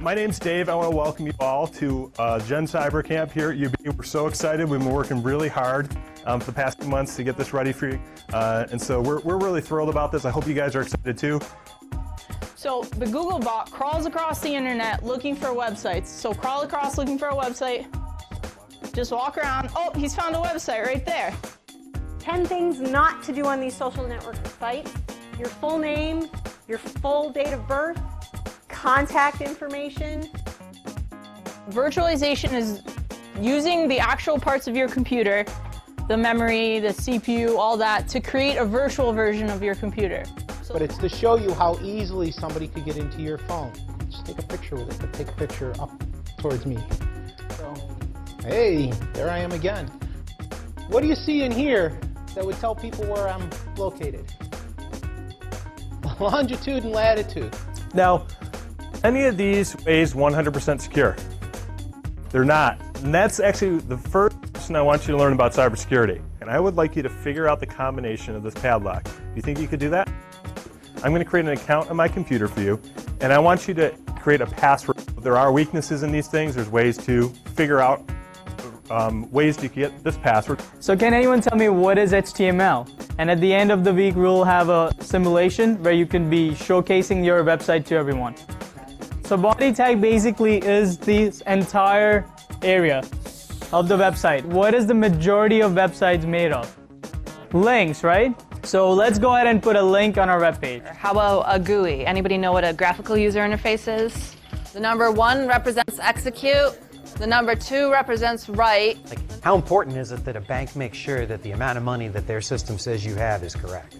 My name's Dave. I want to welcome you all to uh, Gen Cyber Camp here at UB. We're so excited. We've been working really hard um, for the past few months to get this ready for you. Uh, and so we're, we're really thrilled about this. I hope you guys are excited too. So the Google bot crawls across the internet looking for websites. So crawl across looking for a website. Just walk around. Oh, he's found a website right there. 10 things not to do on these social network sites. Your full name, your full date of birth, contact information. Virtualization is using the actual parts of your computer, the memory, the CPU, all that, to create a virtual version of your computer. So But it's to show you how easily somebody could get into your phone. Just take a picture with it, but take a picture up towards me. So, hey, there I am again. What do you see in here that would tell people where I'm located? Longitude and latitude. Now, any of these ways 100% secure? They're not. And that's actually the first lesson I want you to learn about cybersecurity. And I would like you to figure out the combination of this padlock. You think you could do that? I'm going to create an account on my computer for you, and I want you to create a password. There are weaknesses in these things. There's ways to figure out um, ways to get this password. So can anyone tell me what is HTML? And at the end of the week, we'll have a simulation where you can be showcasing your website to everyone. So body tag basically is this entire area of the website. What is the majority of websites made of? Links, right? So let's go ahead and put a link on our webpage. How about a GUI? Anybody know what a graphical user interface is? The number one represents execute. The number two represents write. Like, how important is it that a bank makes sure that the amount of money that their system says you have is correct?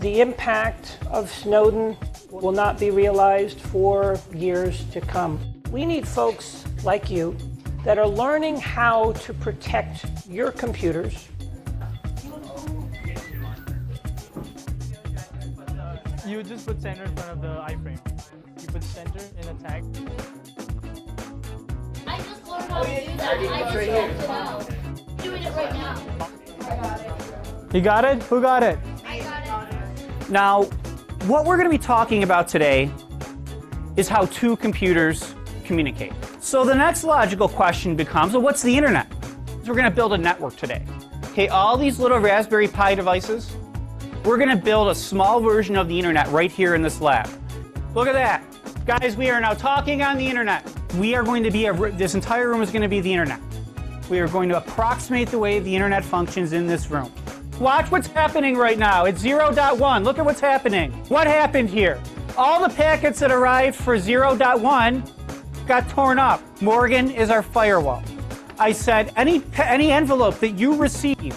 The impact of Snowden will not be realized for years to come. We need folks like you that are learning how to protect your computers. You just put center in front of the iframe. You put center in a tag. I just learned how to do that. Oh, I just learned it out. Doing it right now. You got it? Who got it? Now, what we're going to be talking about today is how two computers communicate. So the next logical question becomes, well, what's the internet? So we're going to build a network today. Okay, all these little Raspberry Pi devices, we're going to build a small version of the internet right here in this lab. Look at that. Guys, we are now talking on the internet. We are going to be, a, this entire room is going to be the internet. We are going to approximate the way the internet functions in this room. Watch what's happening right now. It's 0.1. Look at what's happening. What happened here? All the packets that arrived for 0.1 got torn up. Morgan is our firewall. I said any, any envelope that you receive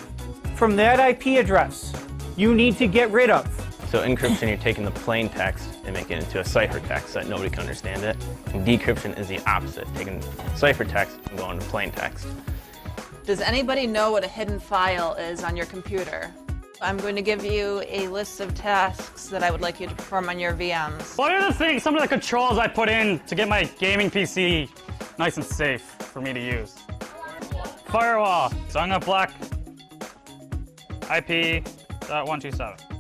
from that IP address, you need to get rid of. So encryption, you're taking the plain text and making it into a ciphertext so that nobody can understand it. And decryption is the opposite, taking ciphertext and going to plain text. Does anybody know what a hidden file is on your computer? I'm going to give you a list of tasks that I would like you to perform on your VMs. What are the things, some of the controls I put in to get my gaming PC nice and safe for me to use? Firewall. So I'm gonna block IP.127.